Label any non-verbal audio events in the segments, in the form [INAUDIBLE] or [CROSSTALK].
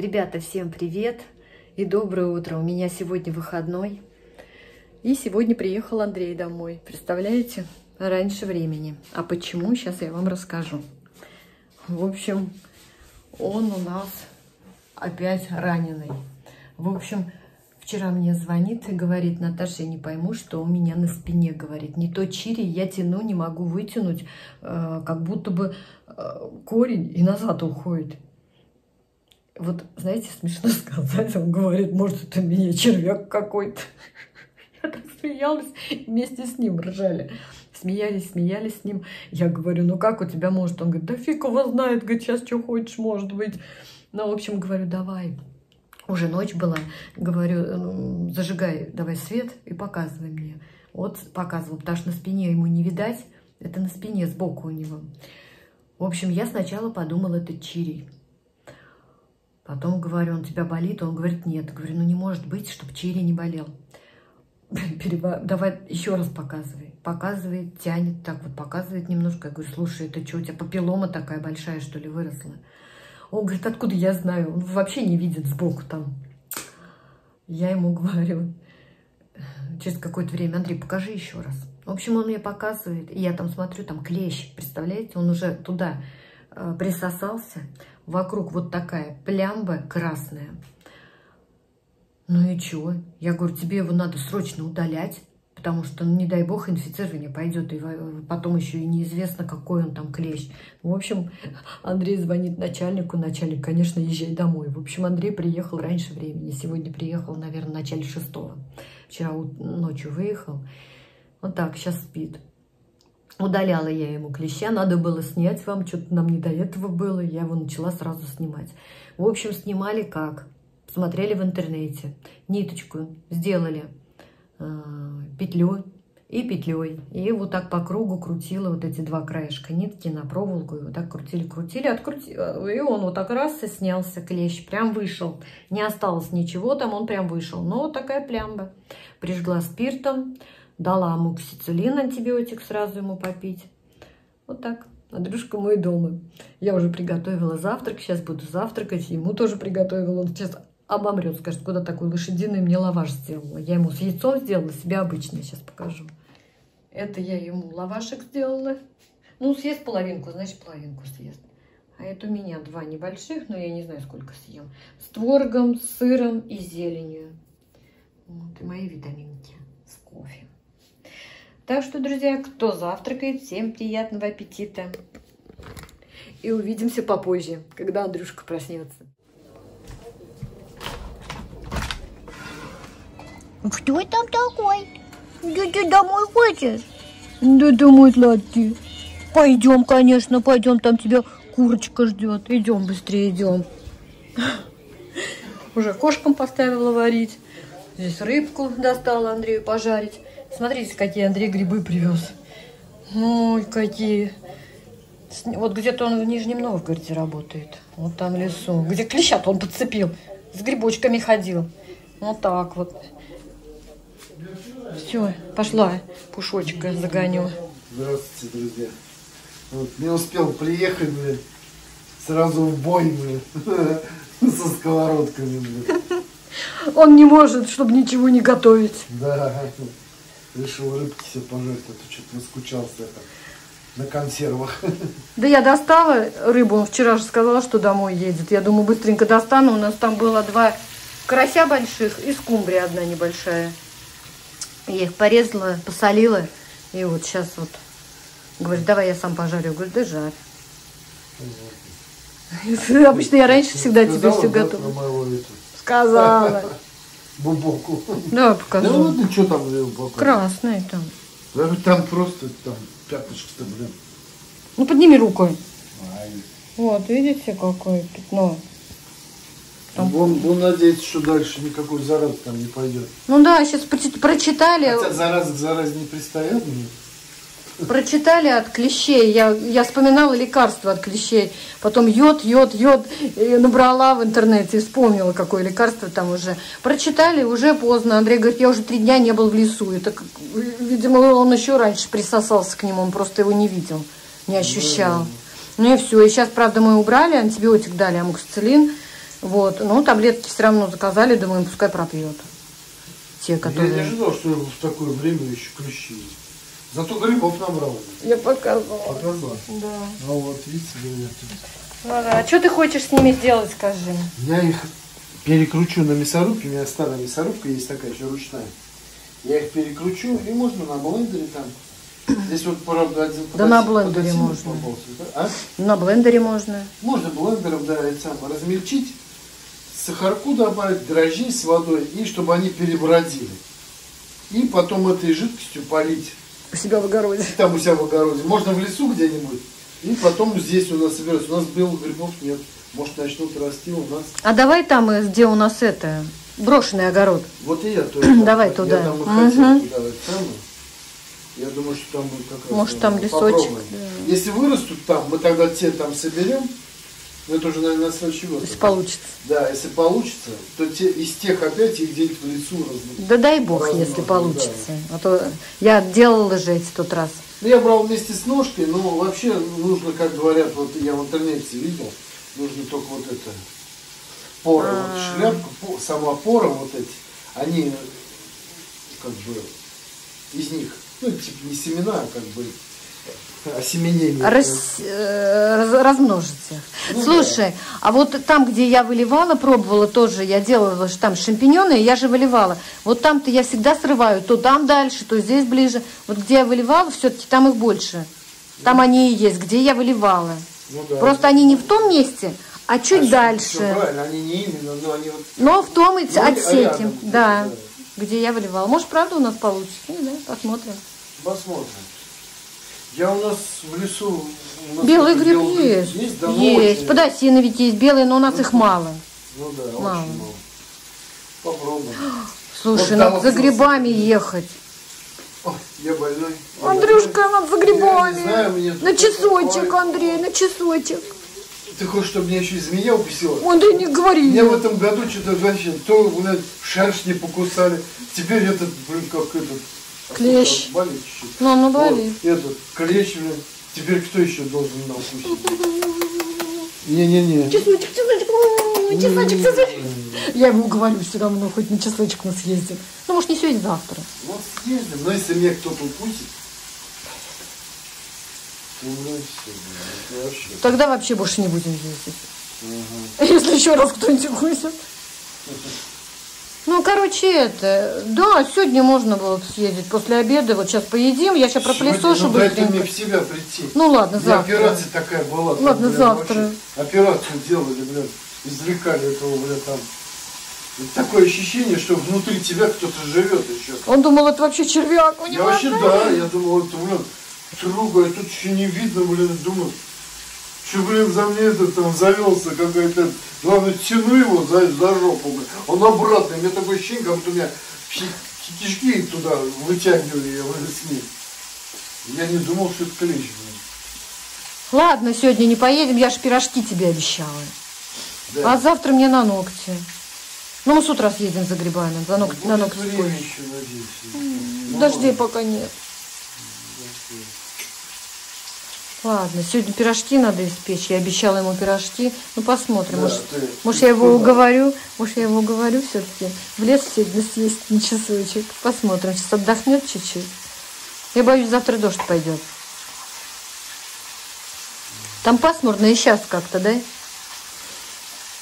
Ребята, всем привет и доброе утро. У меня сегодня выходной. И сегодня приехал Андрей домой. Представляете? Раньше времени. А почему? Сейчас я вам расскажу. В общем, он у нас опять раненый. В общем, вчера мне звонит и говорит, Наташа, я не пойму, что у меня на спине, говорит. Не то чири, я тяну, не могу вытянуть, э, как будто бы э, корень и назад уходит вот, знаете, смешно [LAUGHS] сказать, он говорит, может, это меня червяк какой-то. Я так смеялась, вместе с ним ржали. Смеялись, смеялись с ним. Я говорю, ну как у тебя может? Он говорит, да фиг его знает, говорит, сейчас что хочешь, может быть. Ну, в общем, говорю, давай. Уже ночь была. Говорю, ну, зажигай, давай свет и показывай мне. Вот показывал, потому что на спине ему не видать. Это на спине, сбоку у него. В общем, я сначала подумала, это чирий. Потом говорю, он тебя болит? Он говорит, нет. Говорю, ну не может быть, чтобы Чири не болел. [LAUGHS] Давай еще раз показывай. Показывает, тянет так вот, показывает немножко. Я говорю, слушай, это что, у тебя папиллома такая большая, что ли, выросла? Он говорит, откуда я знаю? Он вообще не видит сбоку там. Я ему [LAUGHS] говорю, через какое-то время, Андрей, покажи еще раз. В общем, он мне показывает, и я там смотрю, там клещ, представляете? Он уже туда э, присосался вокруг вот такая плямба красная. Ну и чего? Я говорю, тебе его надо срочно удалять, потому что, ну, не дай бог, инфицирование пойдет, и потом еще и неизвестно, какой он там клещ. В общем, Андрей звонит начальнику, начальник, конечно, езжай домой. В общем, Андрей приехал раньше времени, сегодня приехал, наверное, в начале шестого. Вчера ночью выехал. Вот так, сейчас спит. Удаляла я ему клеща, надо было снять вам, что-то нам не до этого было, я его начала сразу снимать. В общем, снимали как? Смотрели в интернете, ниточку сделали, э, петлю и петлей. И вот так по кругу крутила вот эти два краешка нитки на проволоку, и вот так крутили-крутили, открутили, и он вот так раз и снялся клещ, прям вышел. Не осталось ничего там, он прям вышел. Но вот такая плямба. Прижгла спиртом, Дала амоксициллин, антибиотик, сразу ему попить. Вот так. Андрюшка мой дома. Я уже приготовила завтрак, сейчас буду завтракать. Ему тоже приготовила. Он сейчас обомрет, скажет, куда такой лошадиный мне лаваш сделала. Я ему с яйцом сделала, себе обычный, сейчас покажу. Это я ему лавашек сделала. Ну, съест половинку, значит, половинку съест. А это у меня два небольших, но я не знаю, сколько съем. С творогом, с сыром и зеленью. Вот, и мои витаминки. Так что, друзья, кто завтракает, всем приятного аппетита. И увидимся попозже, когда Андрюшка проснется. Кто там такой? Где ты домой хочешь? Да домой, сладкий. Пойдем, конечно, пойдем, там тебя курочка ждет. Идем быстрее, идем. Уже кошкам поставила варить. Здесь рыбку достала Андрею пожарить. Смотрите, какие Андрей грибы привез. Ой, какие. Вот где-то он в Нижнем Новгороде работает. Вот там в лесу. Где клещат он подцепил. С грибочками ходил. Вот так вот. Все, пошла. Пушочка загоню. Здравствуйте, друзья. Вот, не успел приехать, блин. Сразу в бой, блин. [LAUGHS] Со сковородками, блин. Он не может, чтобы ничего не готовить. Да решил рыбки себе пожарить, а то что-то наскучался это, на консервах. [LAUGHS] Да я достала рыбу, он вчера же сказал, что домой едет. Я думаю, быстренько достану. У нас там было два карася больших и скумбрия одна небольшая. Я их порезала, посолила. И вот сейчас вот говорит, давай я сам пожарю. говорю, да жарь. [LAUGHS] Обычно я раньше всегда тебе все готовлю. Сказала. [LAUGHS] Бубоку. Да, покажу. Да ну что там бубоку? Красный там. Там просто там пятнышко-то, блин. Ну подними рукой. Ай. Вот, видите, какое пятно. Там... Будем, будем надеяться, что дальше никакой заразы там не пойдет. Ну да, сейчас прочитали. Хотя зараза к заразе не пристает. Но... Прочитали от клещей. Я, я вспоминала лекарства от клещей. Потом йод, йод, йод. И набрала в интернете и вспомнила, какое лекарство там уже. Прочитали, уже поздно. Андрей говорит, я уже три дня не был в лесу. Это, видимо, он еще раньше присосался к нему. Он просто его не видел, не ощущал. Ну и все. И сейчас, правда, мы убрали, антибиотик дали, амоксициллин. Вот, ну, таблетки все равно заказали, думаем, пускай пропьет. Те, Я не которые... ожидал, что в такое время еще клещи есть. Зато грибов набрал. Я показывала. Показал. Да. А вот, видите, говорят, тут. Ладно, а что ты хочешь с ними сделать, скажи? Я их перекручу на мясорубке. У меня старая мясорубка есть такая еще ручная. Я их перекручу, и можно на блендере там. Здесь вот, правда, один Да на блендере можно. попался, да? А? На блендере можно. Можно блендером, да, это самое, размельчить, сахарку добавить, дрожжи с водой, и чтобы они перебродили. И потом этой жидкостью полить. У себя в огороде. [LAUGHS] Там у себя в огороде. Можно в лесу где-нибудь. И потом здесь у нас собираются. У нас белых грибов нет. Может, начнут расти у нас. А давай там, э, где у нас это, брошенный огород. Вот и я тоже. [CLEARS THROAT] Давай я туда. там и хотел туда, самое. Я думаю, что там как раз Может, там надо лесочек, да. Если вырастут там, мы тогда те там соберем. Но это уже, наверное, на следующий год. Если получится. Да, если получится, то те, из тех опять их где-нибудь в лесу размножить. Да дай бог, Размножим, если получится. А то я делала же эти тот раз. Ну, я брал вместе с ножкой, но вообще нужно, как говорят, вот я в интернете видел, нужно только вот это, пора, А. вот шляпка, по- сама пора вот эти, они как бы из них, ну, типа не семена, а как бы осеменение. Э, раз- размножить их. Ну Слушай, а вот там, где я выливала, пробовала тоже, я делала же там шампиньоны, я же выливала. Вот там-то я всегда срываю, то там дальше, то здесь ближе. Вот где я выливала, все-таки там их больше. Там они и есть, где я выливала. Ну да. Просто они не в том месте, а чуть А дальше. правильно, они не именно, но они вот Но в том Ну, отсеке, рядом, да, да. где я выливала. Может, правда у нас получится? Ну, да, посмотрим. посмотрим. Я у нас в лесу... у нас Белый гриб белый есть. Есть, давно Есть. Подосины ведь есть белые, но у нас их мало. Ну да, Мало. очень мало. Попробуем. Слушай, Вот надо за грибами просто. ехать. Ой, я больной. Андрюшка, надо за грибами. знаю, мне на часочек, такое- Андрей, на часочек. Ты хочешь, чтобы меня еще и змея укусила? Андрей, не говори. Меня в этом году что-то вообще, то, блядь, шершни покусали. Теперь этот, блин, как этот... Клещ. Болит чуть-чуть. Ну, ну, Вот, болит. этот, клещ, блин. Теперь кто еще должен нам укусить? Не-не-не. Чесночек, чесночек, чесночек, чесночек. Я ему говорю все равно, хоть на чесночек мы съездим. Ну, может, не сегодня, завтра. Вот съездим. Но если меня кто-то укусит, то ну все, вообще. Тогда вообще больше не будем ездить. Если еще раз кто-нибудь укусит. [LAUGHS] Ну, короче, это, да, сегодня можно было бы съездить после обеда, вот сейчас поедим, я сейчас пропылесошу ну, дайте мне быстренько. в себя прийти. Ну, ладно, завтра. операция такая была. там, Ладно, блин, завтра. вообще Операцию делали, блин, извлекали этого, блин, там. Такое ощущение, что внутри тебя кто-то живет еще. Он думал, это вообще червяк у Я него. вообще, да, я думал, это, блин, трогаю, тут еще не видно, блин, думаю, что, блин, за мне это там завелся какой-то, главное, тяну его за, за жопу, блин. он обратно, у меня такое ощущение, как будто у меня кишки туда вытягивали, я ним. Я не думал, что это клещ, блин. Ладно, сегодня не поедем, я же пирожки тебе обещала. Да. А завтра мне на ногти. Ну, мы с утра съездим за грибами, за ног- Будет на ногти еще, надеюсь. Ну, Дождей пока нет. Ладно, сегодня пирожки надо испечь. Я обещала ему пирожки. Ну, посмотрим. Да, может, ты- может, ты я его туда. уговорю. Может, я его уговорю все-таки. В лес сегодня съесть на часочек. Посмотрим. Сейчас отдохнет чуть-чуть. Я боюсь, завтра дождь пойдет. Там пасмурно и сейчас как-то, да?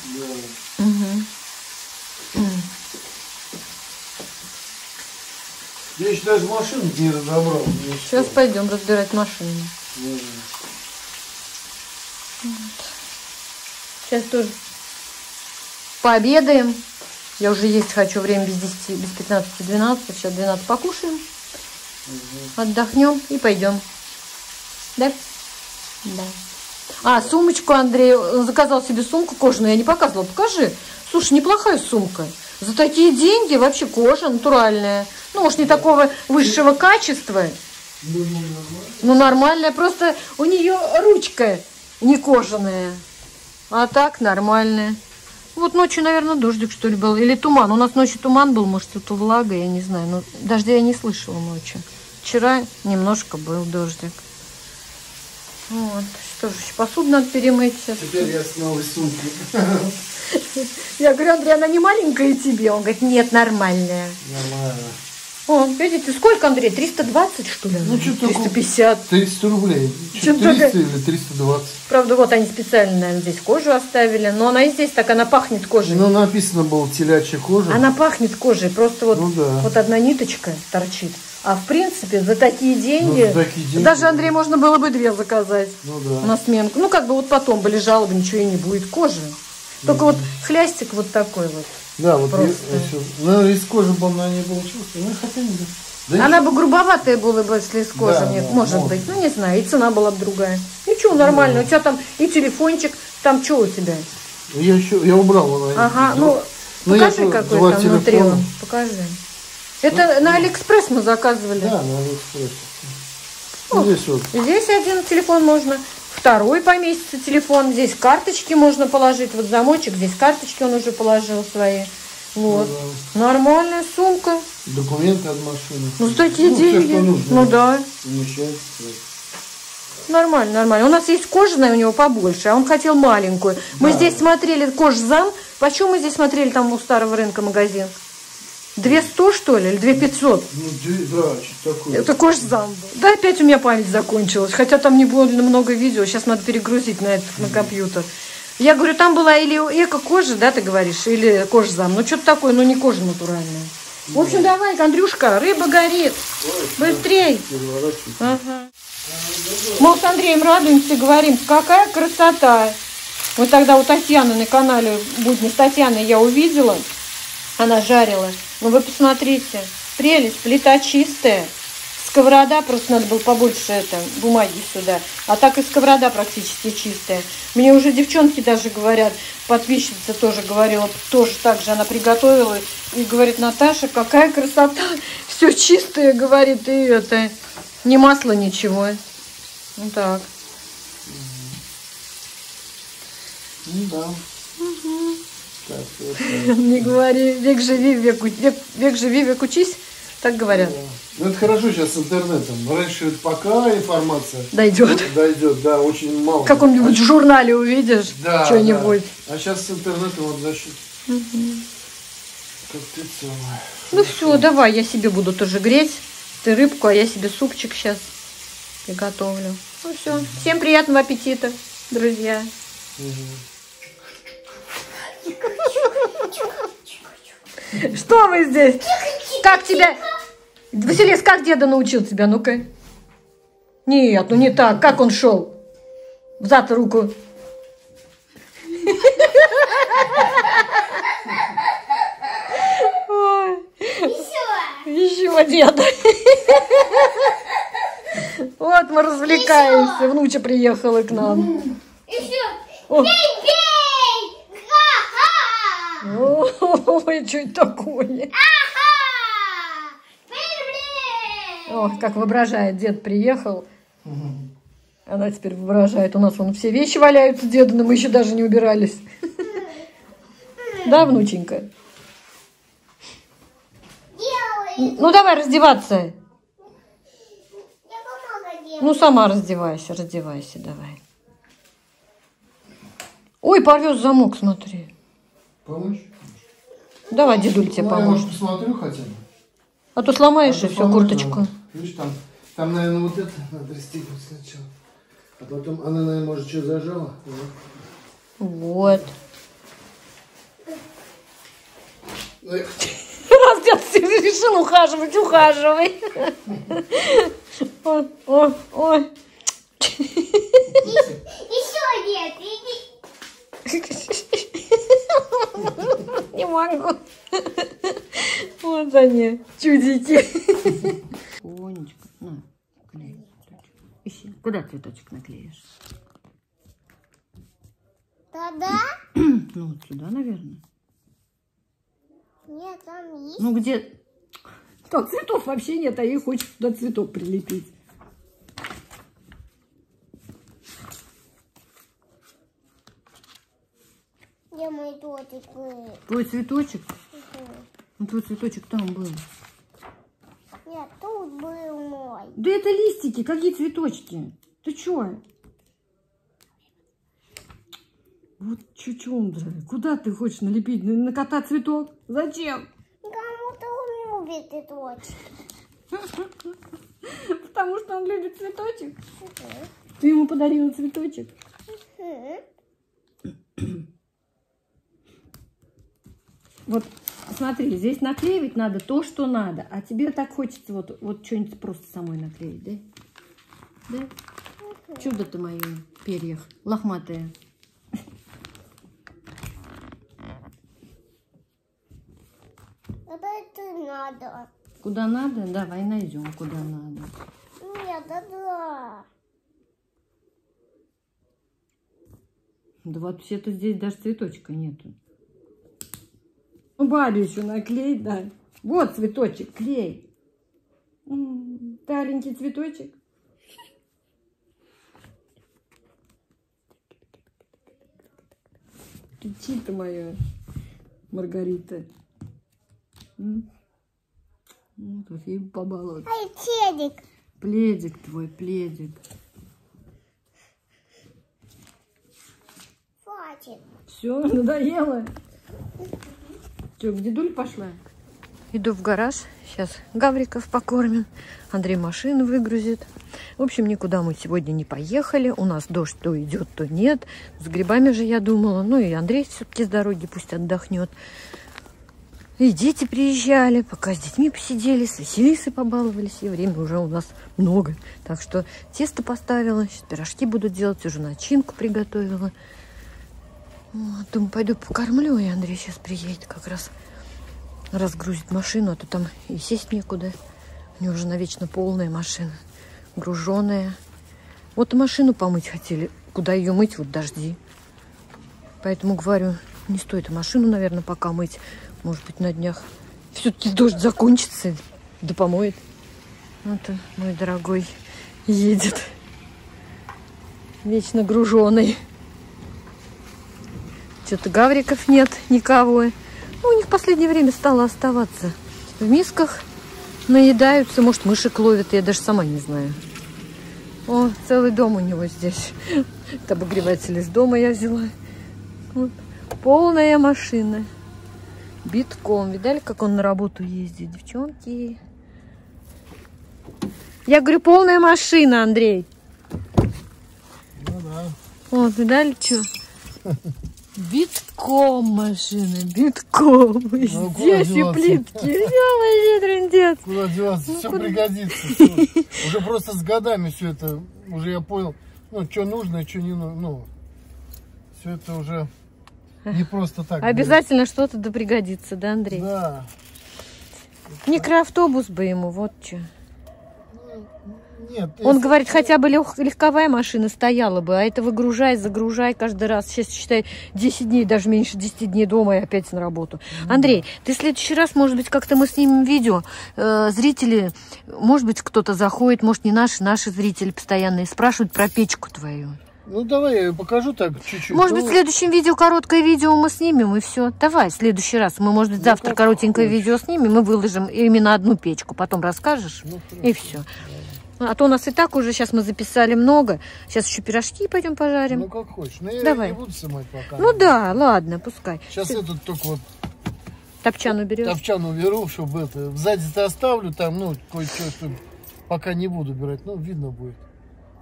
Да. Я еще даже машину не разобрал. Сейчас пойдем разбирать машину. Да. Сейчас тоже пообедаем. Я уже есть хочу, время без 10, без 15, 12. Сейчас 12 покушаем. Отдохнем и пойдем. Да? Да. А, сумочку Андрей, он заказал себе сумку кожаную, я не показывала, покажи. Слушай, неплохая сумка. За такие деньги вообще кожа натуральная. Ну, может, не такого высшего качества. Ну, нормальная, просто у нее ручка не кожаная. А так нормальная. Вот ночью, наверное, дождик, что ли, был. Или туман. У нас ночью туман был, может, это влага, я не знаю. Но дождя я не слышала ночью. Вчера немножко был дождик. Вот. Что же, посуду надо перемыть сейчас. Теперь я с новой сумкой. [LAUGHS] Я говорю, Андрей, она не маленькая тебе? Он говорит, нет, нормальная. Нормально. О, видите, сколько, Андрей? 320, что ли? Ну, что такое? 350. 300 рублей. Чё 300 такое? или 320. Правда, вот они специально, наверное, здесь кожу оставили. Но она и здесь так, она пахнет кожей. Ну, написано было телячья кожа. Она пахнет кожей, просто вот, Ну да. вот одна ниточка торчит. А в принципе, за такие деньги, Ну, за такие деньги, даже да. Андрей можно было бы две заказать Ну да. на сменку. Ну, как бы вот потом были жалобы, ничего и не будет кожи. Только вот хлястик вот такой вот. Да, вот Просто. я-. Ну, из кожи бы она не получилась. Ну, хотя не да. Она бы грубоватая была бы, если из кожи Да, нет, да, может может. быть. Ну, не знаю, и цена была бы другая. Ничего, нормально. У тебя там и телефончик, там что у тебя? Я еще, я убрал его. Ага, ну, ну, я покажи, тут какой там внутри телефона. он. Покажи. Это на Алиэкспресс мы заказывали. Да, на Алиэкспрессе. Ну, здесь вот. Здесь один телефон можно, второй поместится телефон. Здесь карточки можно положить. Вот замочек, здесь карточки он уже положил свои. Вот. Нормальная сумка. Документы от машины. Ну, такие Ну, деньги. что нужно. Ну да. Нормально, нормально. У нас есть кожаная у него побольше, а он хотел маленькую. Мы Да. здесь смотрели кожзам. Почем мы здесь смотрели там у старого рынка магазин? Две сто, что ли, или две пятьсот? Ну, да, что такое. Это был. Да, опять у меня память закончилась. Хотя там не было много видео. Сейчас надо перегрузить на, этот, на компьютер. Я говорю, там была или эко-кожа, да, ты говоришь, или кожзам. Ну, что-то такое, но не кожа натуральная. В общем, давай, Андрюшка, рыба горит. Быстрей. Ага. Мы с Андреем радуемся и говорим, какая красота. Вот тогда у Татьяны на канале «Будни» с Татьяной я увидела, она жарила. Ну вы посмотрите, прелесть, плита чистая. Сковорода, просто надо было побольше это, бумаги сюда. А так и сковорода практически чистая. Мне уже девчонки даже говорят, подписчица тоже говорила, тоже так же она приготовила. И говорит, Наташа, какая красота. [LAUGHS] Все чистое, говорит, и это, не масло, ничего. Ну так. Ну да. Так. Не говори, век живи, век, век, век живи, век учись. Так говорят. Ну, это хорошо сейчас с интернетом. Раньше пока информация Дойдет. дойдет, да, очень мало. В каком-нибудь журнале увидишь да, что-нибудь. да. А сейчас с интернетом вот за счет. Как ты целая. Ну все, давай, я себе буду тоже греть. Ты рыбку, а я себе супчик сейчас приготовлю. Ну все, всем приятного аппетита, друзья. Что вы здесь? Как тебя... Василис, как деда научил тебя? Ну-ка. Нет, ну не так. Как он шел? Взад руку. Еще деда. Вот мы развлекаемся. Внуча приехала к нам. Еще. О. Ой, что это такое? Ох, как воображает. Дед приехал. Она теперь воображает. У нас вон все вещи валяются деда, но мы еще даже не убирались. Да, внученька? Ну, давай раздеваться. Ну, сама раздевайся, раздевайся, давай. Ой, порвет замок, смотри. Помочь? Давай, дедуль тебе Ну, я, поможет. может, посмотрю хотя бы. А то сломаешь А и все, курточку. надо. Видишь, там, там, наверное, вот это надо расстегнуть сначала. А потом она, наверное, может, что зажала. Вот. Эх, Раз дед решил ухаживать, ухаживай. [LAUGHS] Ой, ой, ой. Не могу. Вот они, чудики. Онечка, на, клей. Куда цветочек наклеишь? Тогда? [CLEARS THROAT] Ну, вот сюда, наверное. Нет, там есть. Ну, где... Там цветов вообще нет, а ей хочется туда цветок прилепить. Где мой тортик был? Твой цветочек? Ну, твой цветочек там был. Нет, тут был мой. Да это листики, какие цветочки? Ты чё? Вот чучундра. Куда ты хочешь налепить? На, кота цветок? Зачем? Кому-то он любит цветочки. [LAUGHS] Потому что он любит цветочек. Ты ему подарила цветочек. [CLEARS THROAT] Вот смотри, здесь наклеивать надо то, что надо. А тебе так хочется вот, вот что-нибудь просто самой наклеить, да? Да? Чудо-то мое в перьях, лохматое. Это это надо. Куда надо? Давай найдем, куда надо. Нет, да-да. Да вообще-то здесь даже цветочка нету. Ну, Барю еще наклей, да. Вот цветочек, клей. Таленький цветочек. Птичка моя, Маргарита. М. Ну, Вот ей побаловать. Ай, телек. Пледик твой, пледик. Хватит. Все, надоело. [LAUGHS] Че, к дедуль пошла? Иду в гараж. Сейчас гавриков покормим. Андрей машину выгрузит. В общем, никуда мы сегодня не поехали. У нас дождь то идет, то нет. С грибами же я думала. Ну и Андрей все-таки с дороги пусть отдохнет. И дети приезжали, пока с детьми посидели, с Василисой побаловались. И время уже у нас много. Так что тесто поставила. Сейчас пирожки буду делать. Уже начинку приготовила. Вот, думаю, пойду покормлю, и Андрей сейчас приедет как раз разгрузит машину, а то там и сесть некуда. У него уже навечно полная машина, груженная. Вот машину помыть хотели. Куда ее мыть? Вот дожди. Поэтому говорю, не стоит машину, наверное, пока мыть. Может быть, на днях все-таки дождь закончится, да помоет. Вот он, мой дорогой едет. Вечно груженный. Что-то гавриков нет никого. Ну, у них в последнее время стало оставаться. В мисках наедаются, может, мышек ловят, я даже сама не знаю. О, целый дом у него здесь. Это обогреватель из дома я взяла. Вот. Полная машина. Битком. Видали, как он на работу ездит, девчонки? Я говорю, полная машина, Андрей. Ну да. Вот, видали, что? [LAUGHS] Битком машина, битком. Ну, Здесь и плитки. [LAUGHS] Я трындец. Куда деваться? Ну, все куда? пригодится. [LAUGHS] Уже просто с годами все это, уже я понял, ну, что нужно, что не нужно. Ну, все это уже не просто так. Обязательно что-то да пригодится, да, Андрей? Да. Микроавтобус бы ему, вот что. Нет. Он если- говорит, хотя бы лег- легковая машина стояла бы, а это выгружай, загружай каждый раз. Сейчас, считай, 10 дней, даже меньше 10 дней дома и опять на работу. Андрей, ты в следующий раз, может быть, как-то мы снимем видео. Э, зрители, может быть, кто-то заходит, может, не наши, наши зрители постоянные, спрашивают про печку твою. Ну, давай я покажу так чуть-чуть. Может Ну, быть, в следующем видео короткое видео мы снимем, и все. Давай, в следующий раз. Мы, может быть, завтра как коротенькое хочешь. видео снимем и выложим именно одну печку. Потом расскажешь, Ну, и все. А то у нас и так уже сейчас мы записали много. Сейчас еще пирожки пойдем пожарим. Ну, как хочешь. Но я Давай. не буду снимать пока. Ну да, ладно, пускай. Сейчас этот только вот Топчан уберешь. топчан уберу, чтобы это... Сзади-то оставлю там, ну, кое-что, чтобы пока не буду убирать. Ну, видно будет.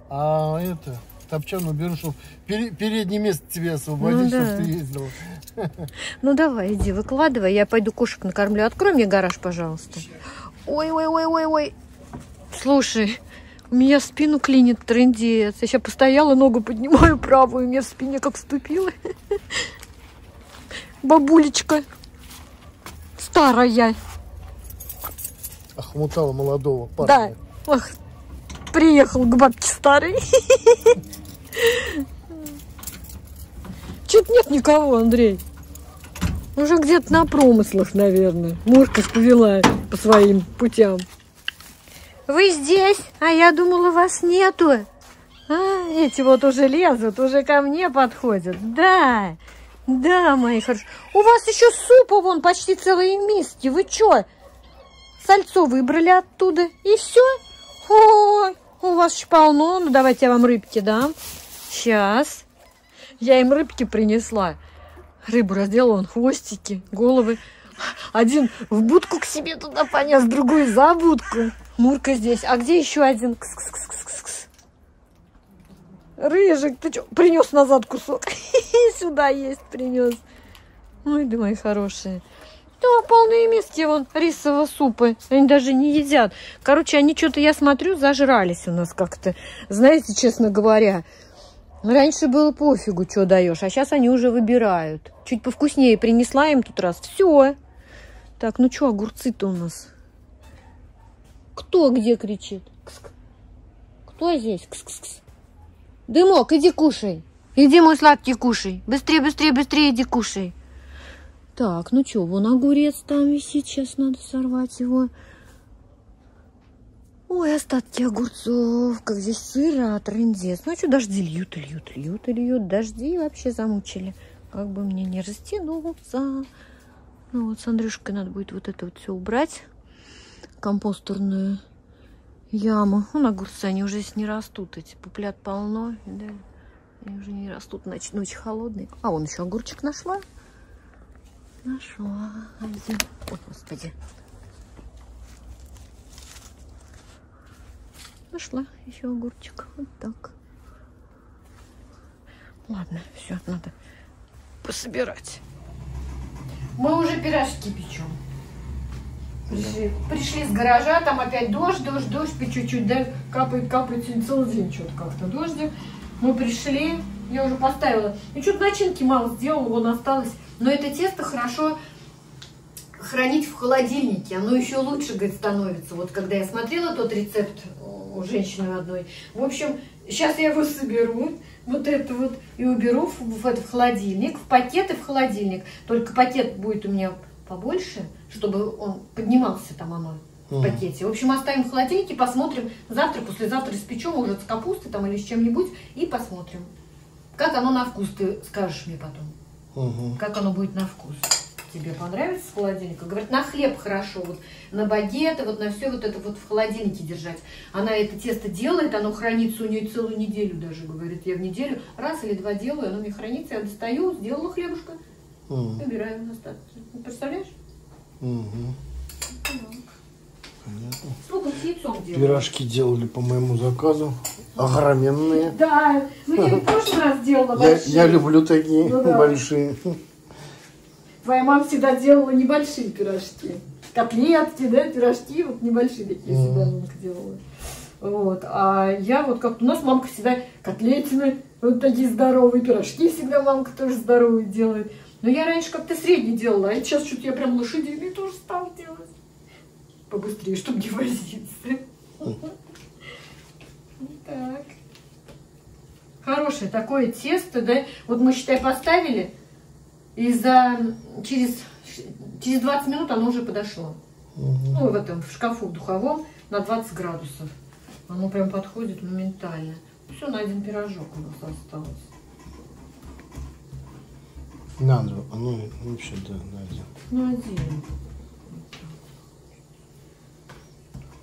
А это... Топчан уберу, чтобы переднее место тебе освободить, Ну, да. чтобы ты ездила. [LAUGHS] Ну давай, иди, выкладывай. Я пойду кошек накормлю. Открой мне гараж, пожалуйста. Ой, ой, ой, ой, ой. Слушай, у меня спину клинит трындец. Я сейчас постояла, ногу поднимаю [LAUGHS] правую, у меня в спине как вступила. [LAUGHS] Бабулечка. Старая. Охмутала молодого Да. парня. Ах, приехал к бабке старой. [LAUGHS] Чуть нет никого, Андрей. Уже где-то на промыслах, наверное. Мурка повела по своим путям. Вы здесь? А я думала, вас нету. А, эти вот уже лезут, уже ко мне подходят. Да, да, мои хорошие. У вас еще супа вон почти целые миски. Вы чё? Сальцо выбрали оттуда. И все? Ой, у вас еще полно. Ну, давайте я вам рыбки дам. Сейчас. Я им рыбки принесла. Рыбу разделала, он хвостики, головы. Один в будку к себе туда понес, другой за будку. Мурка здесь. А где еще один? Кс -кс -кс -кс -кс. Рыжик, ты что, принес назад кусок? [LAUGHS] Сюда есть принес. Ой, да мои хорошие. Да, полные миски вон рисового супа. Они даже не едят. Короче, они что-то, я смотрю, зажрались у нас как-то. Знаете, честно говоря. Раньше было пофигу, что даешь, а сейчас они уже выбирают. Чуть повкуснее принесла им тут раз. Все. Так, ну что, огурцы-то у нас? Кто где кричит? Кс -кс. Кто здесь? Кс -кс -кс. Дымок, иди кушай. Иди, мой сладкий, кушай. Быстрее, быстрее, быстрее иди кушай. Так, ну что, вон огурец там висит. Сейчас надо сорвать его. Ой, остатки огурцов. Как здесь сыро, трындец. Ну, а что, дожди льют, льют, льют, льют. Дожди вообще замучили. Как бы мне не растянуться. Ну, вот с Андрюшкой надо будет вот это вот все убрать. Компостерную яму. Ну, огурцы, они уже здесь не растут. Эти пуплят полно. Да? Они уже не растут, значит, ночь холодные. А, вон еще огурчик нашла. Нашла. Один. Господи. Нашла еще огурчик. Вот так. Ладно, все, надо пособирать. Мы уже пирожки печем. Пришли, пришли с гаража, там опять дождь, дождь, дождь, по чуть-чуть, да, капает, капает, целый день что-то как-то дождик. Мы пришли, я уже поставила. И что-то начинки мало сделала, вон осталось. Но это тесто хорошо хранить в холодильнике. Оно еще лучше, говорит, становится. Вот когда я смотрела тот рецепт у женщины одной. В общем, сейчас я его соберу, вот это вот, и уберу в, в, в, в холодильник, в пакет и в холодильник. Только пакет будет у меня побольше, чтобы он поднимался там оно в пакете. В общем, оставим в холодильнике, посмотрим. Завтра, послезавтра испечем, может, с капустой там или с чем-нибудь, и посмотрим. Как оно на вкус, ты скажешь мне потом. Угу. Как оно будет на вкус. Тебе понравится с холодильника? Говорит, на хлеб хорошо, вот на багеты, вот на все вот это вот в холодильнике держать. Она это тесто делает, оно хранится у нее целую неделю даже, говорит. Я в неделю раз или два делаю, оно мне хранится, я достаю, сделала хлебушка, Угу. выбираем остатки. Ну, Представляешь? Угу. Так. Понятно. С луком с яйцом делаю. Пирожки делали по моему заказу. Огроменные. Да, ну я в прошлый раз делала Я, большие. я люблю такие Ну да. большие. Твоя мама всегда делала небольшие пирожки. Котлетки, да, пирожки, вот небольшие такие Мгм. всегда мамка делала. Вот. А я вот как-то, у нас мамка всегда котлетины, вот такие здоровые, пирожки всегда мамка тоже здоровые делает. Но я раньше как-то средний делала, а сейчас что-то я прям лошадиные тоже стала делать. Побыстрее, чтобы не возиться. Так. Хорошее такое тесто, да? Вот мы, считай, поставили, и за через, через 20 минут оно уже подошло. Ну, в этом, в шкафу в духовом на 20 градусов. Оно прям подходит моментально. Все, на один пирожок у нас осталось. Надо, ну вообще да, на один. На один.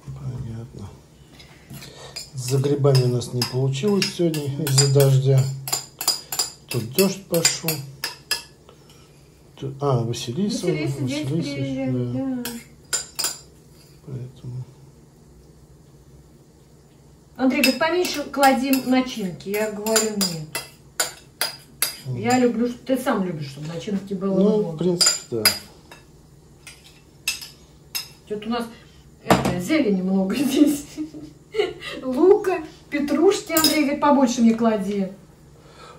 Понятно. За грибами у нас не получилось сегодня из-за дождя. Тут дождь пошел. Тут- а, Василиса. Василиса Василиса, приезжает, да, да. Поэтому. Андрей говорит, поменьше клади начинки. Я говорю, нет. Я люблю, ты сам любишь, чтобы начинки было Ну, в принципе, да. Что-то у нас это, зелени много [LAUGHS] здесь. Лука, петрушки, Андрей говорит, побольше мне клади.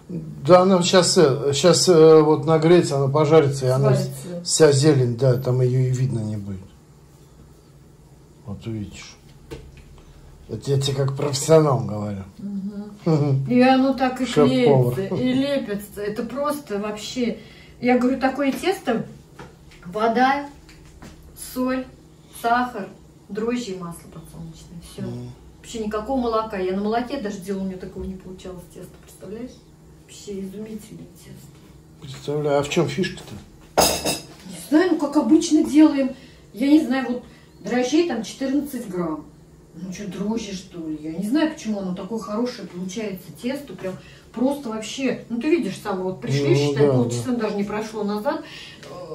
Да, она сейчас, сейчас вот нагреется, она пожарится, и она Сварится. вся зелень, да, там ее и видно не будет. Вот увидишь. Это я тебе как профессионал говорю. И оно так и клеится, и лепится. Это просто вообще... Я говорю, такое тесто, вода, соль, сахар, дрожжи и масло подсолнечное. Все. Вообще никакого молока. Я на молоке даже делала, у меня такого не получалось тесто, представляешь? Вообще изумительное тесто. Представляю, а в чем фишка-то? Не знаю, ну как обычно делаем. Я не знаю, вот дрожжей там 14 грамм. Ну что, дрожжи что ли? Я не знаю, почему оно такое хорошее получается тесто. Прям просто вообще, ну ты видишь сам, вот пришли, Ну, считай, да, полчаса даже не прошло назад,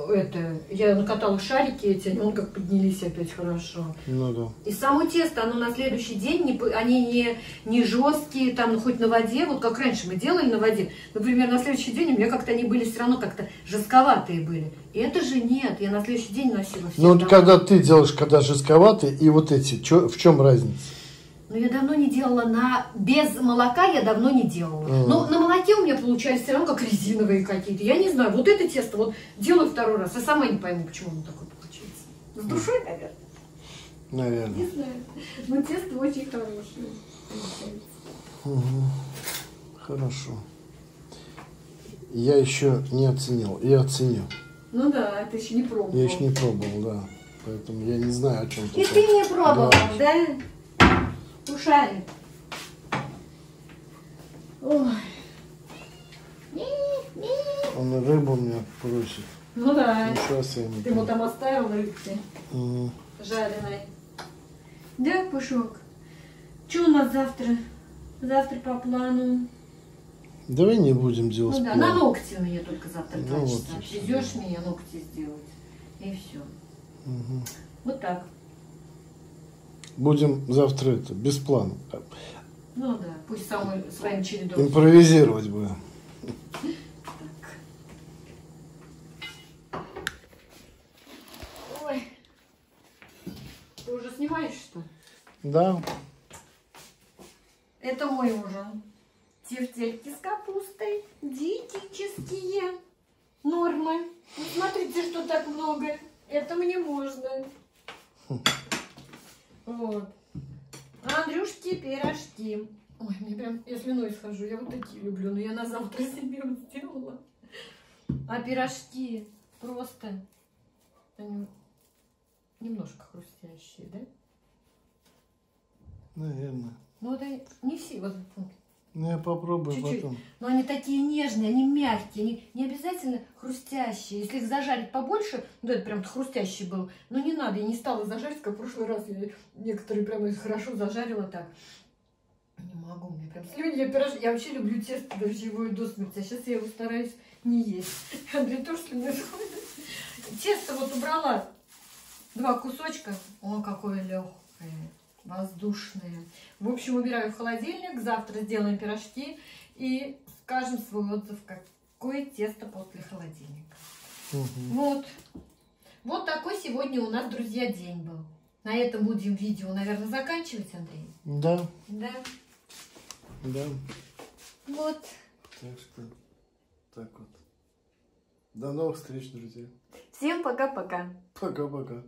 э, это, я накатала шарики эти, они вон как поднялись опять хорошо. Ну да. И само тесто, оно на следующий день, не, они не, не жесткие, там, ну, хоть на воде, вот как раньше мы делали на воде, например, на следующий день у меня как-то они были все равно как-то жестковатые были. И это же нет, я на следующий день носила все. Ну вот когда ты делаешь, когда жестковатый, и вот эти, чё- в чем разница? Но я давно не делала на... Без молока я давно не делала. Мгм. Но на молоке у меня получались все равно как резиновые какие-то. Я не знаю, вот это тесто, вот делаю второй раз. Я сама не пойму, почему оно такое получается. С душой, наверное. Наверное. Не знаю. Но тесто очень хорошее. Хорошо. Я еще не оценил. Я оценю. Ну да, ты еще не пробовала. Я еще не пробовал, да. Поэтому я не знаю, о чем И ты не пробовала, да? Ушарик. Ой. Он рыбу меня просит. Ну да. Ну, сейчас я не Ты ему там оставил рыбки Мгм. жареной. Да, Пушок? Что у нас завтра? Завтра по плану. Давай не будем делать Ну да, план. на ногти мне только завтра Ну два вот часа. всё. Везешь меня ногти сделать. И все. Мгм. Вот так. Будем завтра это, без плана. Ну да, пусть самый своим чередом. Импровизировать будем. Ой. Ты уже снимаешь что? Да. Это мой ужин. Тефтельки с капустой. Диетические нормы. Смотрите, что так много. Это мне можно. Вот. А Андрюшки пирожки. Ой, мне прям, я слюной схожу. Я вот такие люблю, но я на завтра [LAUGHS] себе вот сделала. А пирожки просто они немножко хрустящие, да? Наверное. Ну, это не все. Вот, вот. Ну, я попробую Чуть-чуть. потом. Но они такие нежные, они мягкие, они не обязательно хрустящие. Если их зажарить побольше, ну это прям хрустящий был, но не надо, я не стала зажаривать, как в прошлый раз. Я некоторые прям хорошо зажарила так. Не могу, у меня прям слюни, я пирож... Я вообще люблю тесто дрожжевое до смерти, а сейчас я его стараюсь не есть. [LAUGHS] Андрей тоже слюни. Тесто вот убрала два кусочка. О, какое легкое, воздушное. В общем, убираю в холодильник, завтра сделаем пирожки и скажем свой отзыв, какое тесто после холодильника. Мгм. Вот. Вот такой сегодня у нас, друзья, день был. На этом будем видео, наверное, заканчивать, Андрей. Да, Да. да. Вот. Так что, так вот. До новых встреч, друзья. Всем пока-пока. Пока-пока.